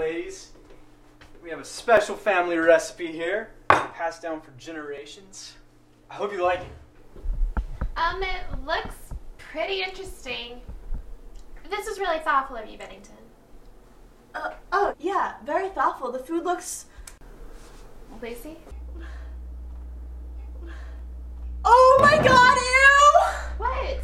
ladies. We have a special family recipe here, passed down for generations. I hope you like it. Um, it looks pretty interesting. This is really thoughtful of you, Bennington. Uh, oh, yeah, very thoughtful. The food looks. Lacey? Oh my god, ew! What?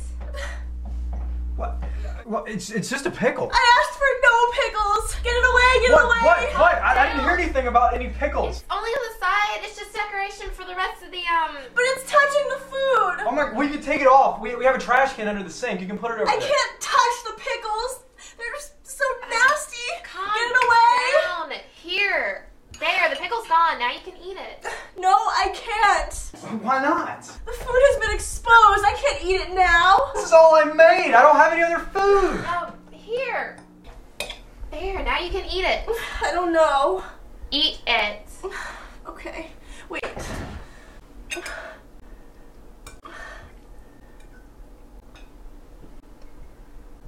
What? Well, it's it's just a pickle. I asked for no pickles! Get it away, get What? it away! What? What? I, I didn't hear anything about any pickles. It's only on the side. It's just decoration for the rest of the, um... But it's touching the food! Oh my! Well, you can take it off. We, we have a trash can under the sink. You can put it over I there. can't touch the pickles! They're just so nasty! Calm Get it away! down. Here. There, the pickle's gone. Now you can eat it. No, I can't! Why not? The food has been exposed! I can't eat it now! This is all I made. I don't have any other food. Oh, here. There, now you can eat it. I don't know. Eat it. Okay, wait.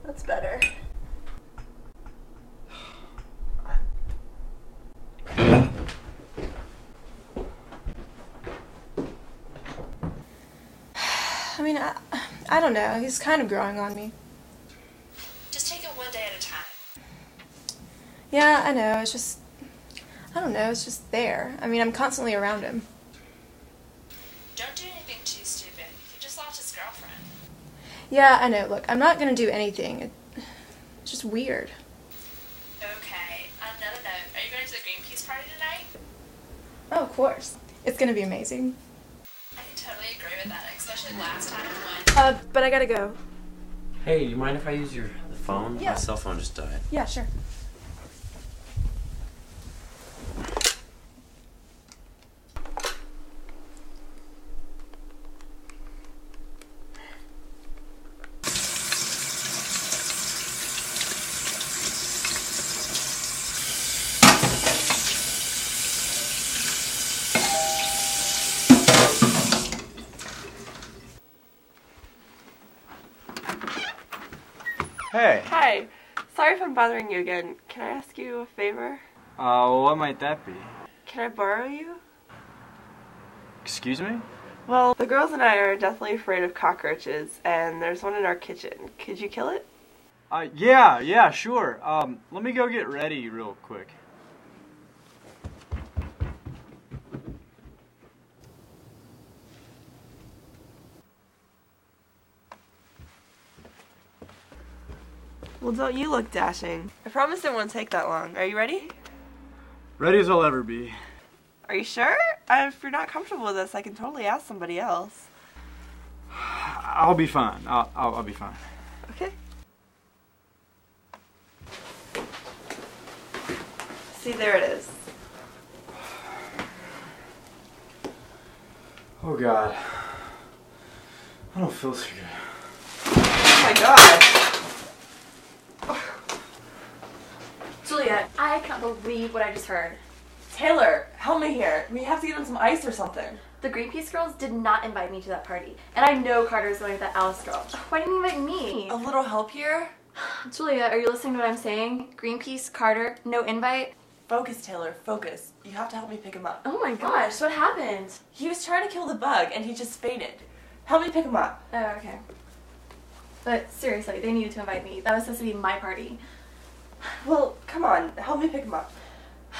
That's better. I mean, I, don't know. He's kind of growing on me. Just take it one day at a time. Yeah, I know. It's just, I don't know. It's just there. I mean, I'm constantly around him. Don't do anything too stupid. You just lost his girlfriend. Yeah, I know. Look, I'm not gonna do anything. It's just weird. Okay, another note, are you going to the Greenpeace party tonight? Oh, of course. It's gonna be amazing. I can totally agree with that, especially last time when. Uh, but I gotta go. Hey, do you mind if I use your the phone? Yeah. My cell phone just died. Yeah, sure. Hey. Hi. Sorry if I'm bothering you again. Can I ask you a favor? Uh, what might that be? Can I borrow you? Excuse me? Well, the girls and I are deathly afraid of cockroaches, and there's one in our kitchen. Could you kill it? Uh, yeah, yeah, sure. Um, let me go get ready real quick. Well, don't you look dashing. I promise it won't take that long. Are you ready? Ready as I'll ever be. Are you sure? Uh, if you're not comfortable with this, I can totally ask somebody else. I'll be fine. I'll, I'll, I'll be fine. Okay. See, there it is. Oh God. I don't feel so good. Oh my god. Juliet, I cannot believe what I just heard. Taylor, help me here. We have to get him some ice or something. The Greenpeace girls did not invite me to that party. And I know Carter is going with that Alice girl. Why didn't you invite me? A little help here? Julia, are you listening to what I'm saying? Greenpeace, Carter, no invite? Focus, Taylor, focus. You have to help me pick him up. Oh my gosh, what happened? He was trying to kill the bug and he just fainted. Help me pick him up. Oh, okay. But seriously, they needed to invite me. That was supposed to be my party. Well, come on, help me pick him up.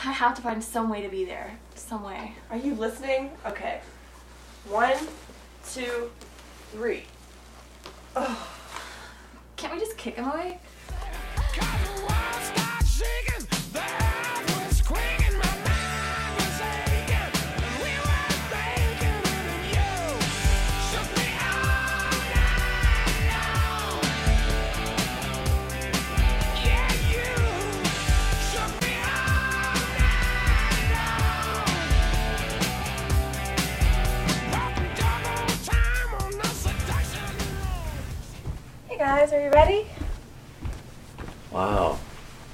I have to find some way to be there. Some way. Are you listening? Okay. One, two, three. Can't we just kick him away? You ready? Wow,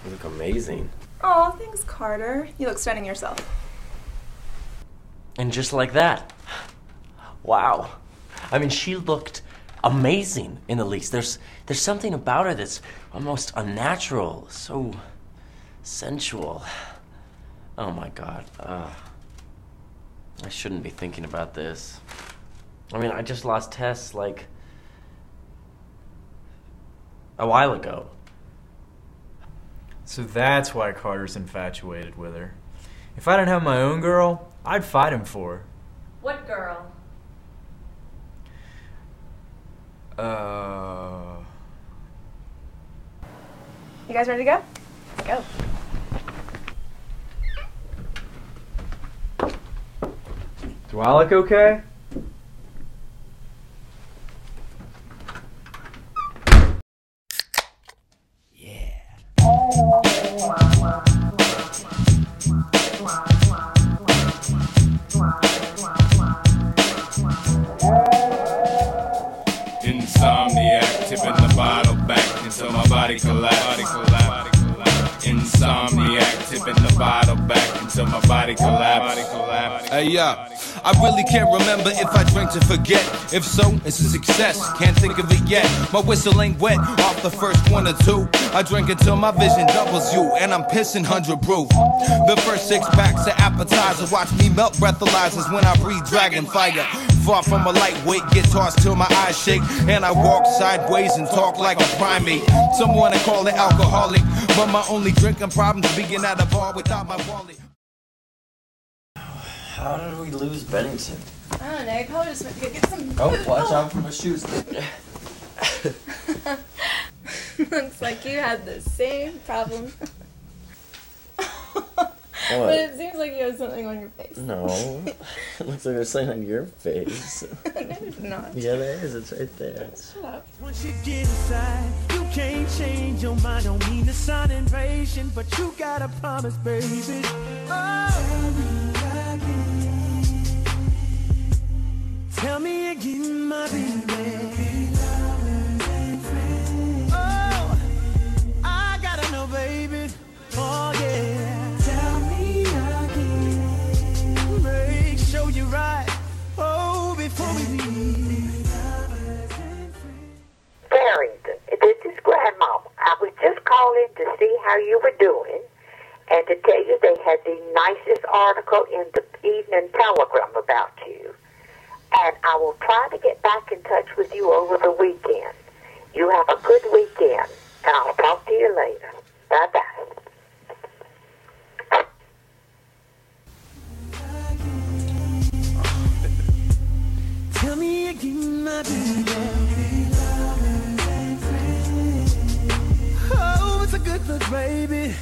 you look amazing. Oh, thanks, Carter. You look stunning yourself. And just like that. Wow. I mean, she looked amazing in the least. There's there's something about her that's almost unnatural. So sensual. Oh my god. Uh, I shouldn't be thinking about this. I mean, I just lost Tess like a while ago. So that's why Carter's infatuated with her. If I didn't have my own girl, I'd fight him for What girl? Uh. You guys ready to go? Go. Do I look okay? Tipping the bottle back until my body collapse. Hey, yeah. I really can't remember if I drank to forget. If so, it's a success. Can't think of it yet. My whistle ain't wet off the first one or two. I drink until my vision doubles you, and I'm pissing 100 proof. The first six packs are appetizer. Watch me melt breathalyzers when I breathe dragon fire. Far from a lightweight, get tossed till my eyes shake. And I walk sideways and talk like a primate. Someone wanna call it alcoholic, but my only drinking problem's being at a bar without my wallet. How did we lose Bennington? I don't know. You probably just went to go get some. Oh, watch out for my shoes. Looks like you had the same problem. But it seems like you have something on your face. No. it looks like there's something on your face. no, it's not. Yeah, there is. It's right there. Shut up. Once you get inside, you can't change your mind. Don't mean to sound invasion, but you gotta promise, baby. Oh. I'm about to. And I will try to get back in touch with you over the weekend. You have a good weekend, and I'll talk to you later. Bye bye. Tell me again, my baby. Oh, it's a good look, baby.